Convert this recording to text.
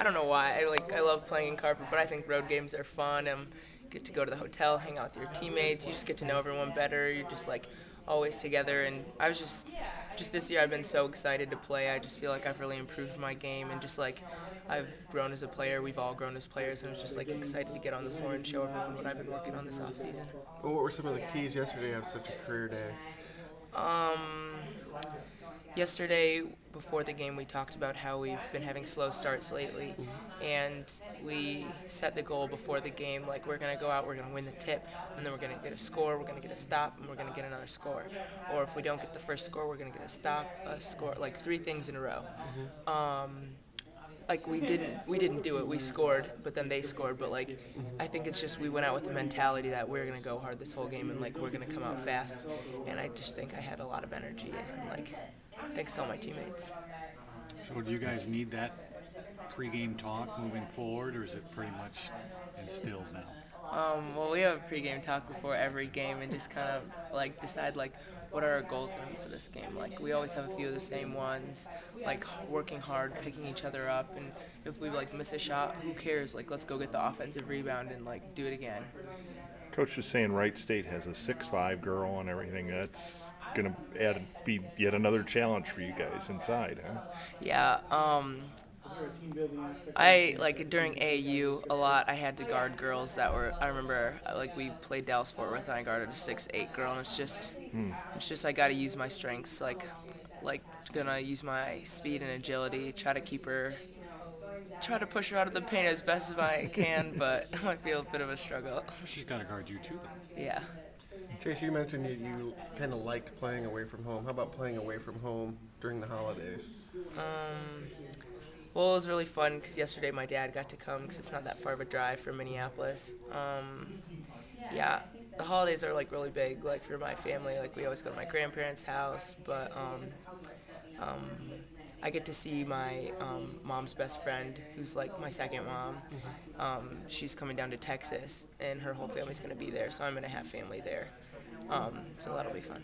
I don't know why. I like I love playing in Carver, but I think road games are fun. And get to go to the hotel, hang out with your teammates. You just get to know everyone better. You're just like always together. And I was just just this year I've been so excited to play. I just feel like I've really improved my game and just like I've grown as a player. We've all grown as players. and I was just like excited to get on the floor and show everyone what I've been working on this off season. Well, what were some of the keys yesterday of such a career day? Um, yesterday before the game we talked about how we've been having slow starts lately and we set the goal before the game like we're going to go out we're going to win the tip and then we're going to get a score we're going to get a stop and we're going to get another score. Or if we don't get the first score we're going to get a stop a score like three things in a row. Um, like we didn't we didn't do it. We scored but then they scored. But like i think it's just we went out with the mentality that we're going to go hard this whole game and like we're going to come out fast. And i just think i had a lot of energy and like thanks to all my teammates. So do you guys need that pregame talk moving forward, or is it pretty much instilled now? Um, well, we have a pregame talk before every game and just kind of like decide like what are our goals going to be for this game. Like we always have a few of the same ones, like working hard, picking each other up, and if we like miss a shot, who cares? Like let's go get the offensive rebound and like do it again. Coach was saying Wright State has a six-five girl and everything. That's gonna add be yet another challenge for you guys inside, huh? Yeah. Um, I like during AAU a lot. I had to guard girls that were. I remember uh, like we played Dallas Fort Worth and I guarded a six eight girl, and it's just, it's just I got to use my strengths. Like, like gonna use my speed and agility. Try to keep her. Try to push her out of the paint as best as I can, but it might be a bit of a struggle. She's got to guard you too, though. Yeah. Chase, you mentioned you, you kind of liked playing away from home. How about playing away from home during the holidays? Um, well, it was really fun because yesterday my dad got to come because it's not that far of a drive from Minneapolis. Um, yeah, the holidays are like really big, like for my family. Like we always go to my grandparents' house, but um, um, I get to see my um, mom's best friend, who's like my second mom. Um, she's coming down to Texas, and her whole family's gonna be there, so I'm gonna have family there. Um, so that'll be fun.